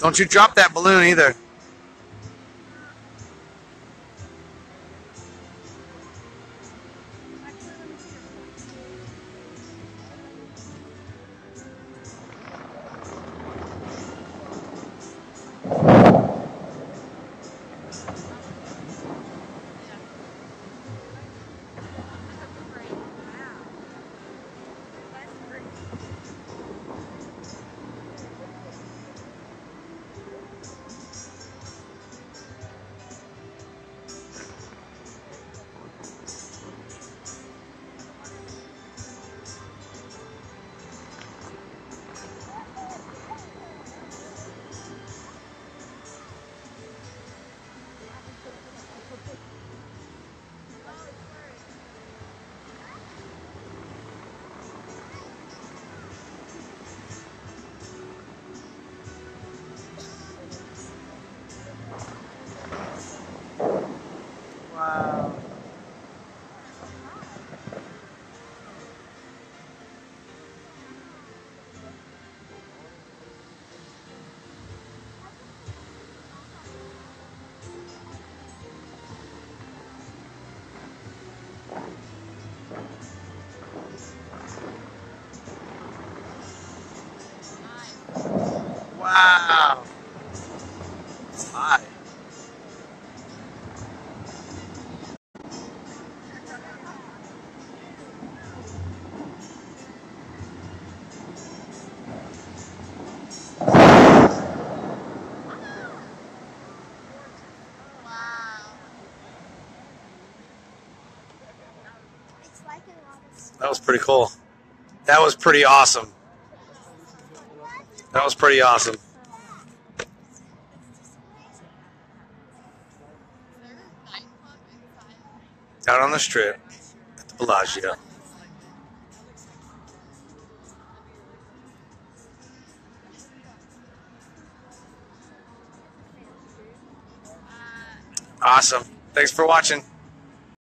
Don't you drop that balloon either. Wow. Of That was pretty cool. That was pretty awesome. That was pretty awesome. Down on the strip at the Bellagio. Awesome. Thanks for watching.